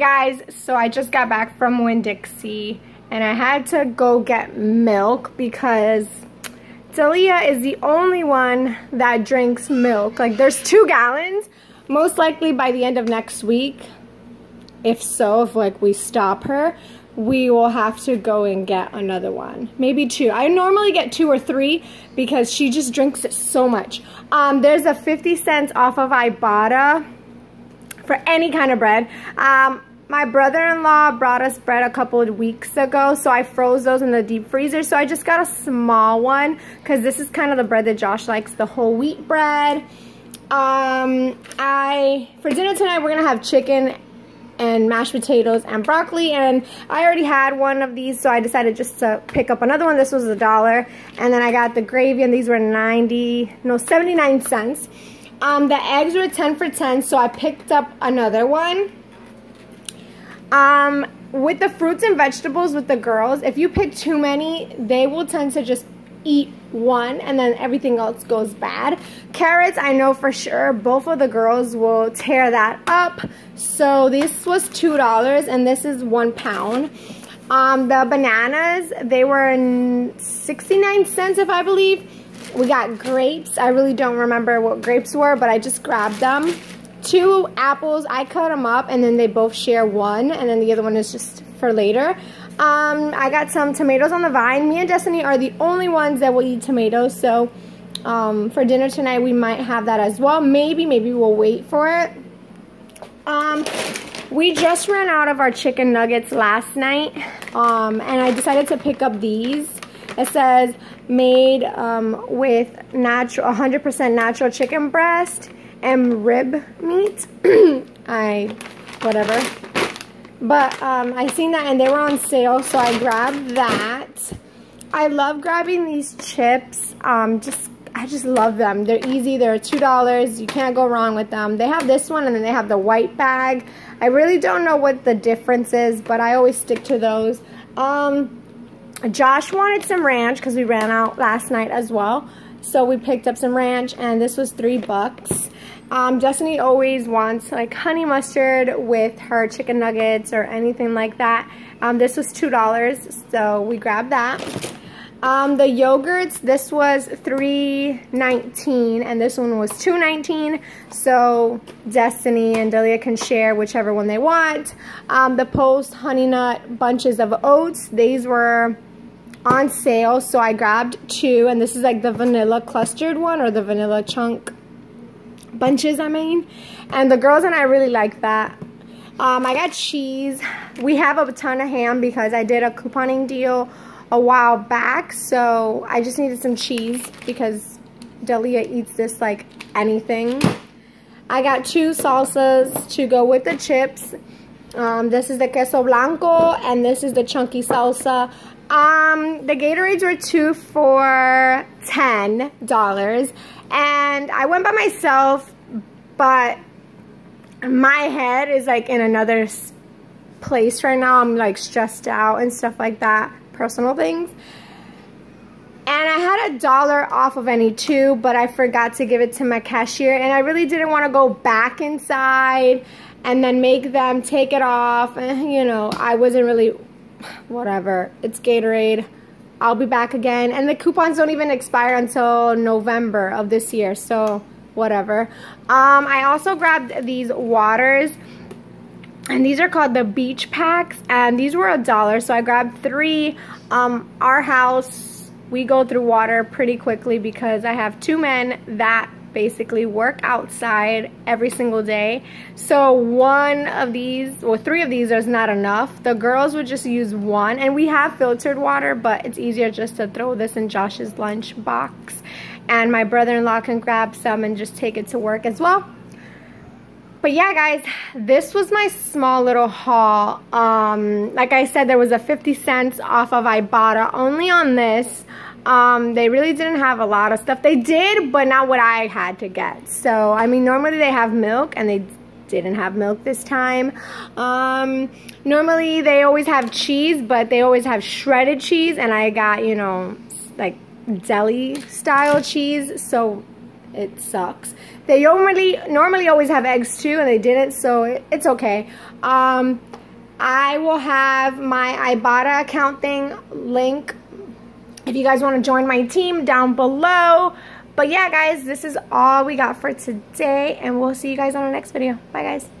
Guys, so I just got back from Winn-Dixie and I had to go get milk because Delia is the only one that drinks milk. Like there's two gallons, most likely by the end of next week. If so, if like we stop her, we will have to go and get another one. Maybe two. I normally get two or three because she just drinks it so much. Um, there's a 50 cents off of Ibotta for any kind of bread. Um, my brother-in-law brought us bread a couple of weeks ago, so I froze those in the deep freezer. So I just got a small one because this is kind of the bread that Josh likes, the whole wheat bread. Um, I for dinner tonight we're gonna have chicken and mashed potatoes and broccoli and I already had one of these so I decided just to pick up another one this was a dollar and then I got the gravy and these were 90 no 79 cents um, the eggs were 10 for 10 so I picked up another one um, with the fruits and vegetables with the girls, if you pick too many, they will tend to just eat one and then everything else goes bad. Carrots, I know for sure both of the girls will tear that up. So this was $2 and this is one pound. Um, the bananas, they were in 69 cents if I believe. We got grapes. I really don't remember what grapes were, but I just grabbed them two apples. I cut them up and then they both share one and then the other one is just for later. Um, I got some tomatoes on the vine. Me and Destiny are the only ones that will eat tomatoes. So um, for dinner tonight, we might have that as well. Maybe, maybe we'll wait for it. Um, we just ran out of our chicken nuggets last night. Um, and I decided to pick up these. It says made um, with natural, 100% natural chicken breast and rib meat. I, whatever. But um, I seen that and they were on sale, so I grabbed that. I love grabbing these chips. Um, just I just love them. They're easy. They're $2. You can't go wrong with them. They have this one and then they have the white bag. I really don't know what the difference is, but I always stick to those. Um, Josh wanted some ranch because we ran out last night as well. So we picked up some ranch and this was three bucks. Um, Destiny always wants like honey mustard with her chicken nuggets or anything like that. Um, this was $2, so we grabbed that. Um, the yogurts, this was $3.19 and this one was $2.19. So Destiny and Delia can share whichever one they want. Um, the Post Honey Nut bunches of oats, these were on sale. So I grabbed two and this is like the vanilla clustered one or the vanilla chunk bunches, I mean. And the girls and I really like that. Um, I got cheese. We have a ton of ham because I did a couponing deal a while back. So I just needed some cheese because Delia eats this like anything. I got two salsas to go with the chips. Um, this is the queso blanco and this is the chunky salsa. Um, the Gatorades were two for $10. And I went by myself, but my head is like in another place right now. I'm like stressed out and stuff like that, personal things. And I had a dollar off of any two, but I forgot to give it to my cashier. And I really didn't want to go back inside and then make them take it off. And, you know, I wasn't really whatever. It's Gatorade. I'll be back again. And the coupons don't even expire until November of this year. So whatever. Um, I also grabbed these waters. And these are called the beach packs. And these were a dollar. So I grabbed three. Um, our house, we go through water pretty quickly because I have two men that basically work outside every single day. So one of these, or three of these is not enough. The girls would just use one. And we have filtered water, but it's easier just to throw this in Josh's lunch box. And my brother-in-law can grab some and just take it to work as well. But yeah, guys, this was my small little haul. Um, like I said, there was a 50 cents off of Ibotta only on this. Um, they really didn't have a lot of stuff. They did, but not what I had to get. So, I mean, normally they have milk, and they didn't have milk this time. Um, normally they always have cheese, but they always have shredded cheese, and I got, you know, like deli style cheese. So it sucks. They normally normally always have eggs too, and they didn't, so it, it's okay. Um, I will have my Ibotta account thing link if you guys want to join my team down below. But yeah, guys, this is all we got for today, and we'll see you guys on the next video. Bye, guys.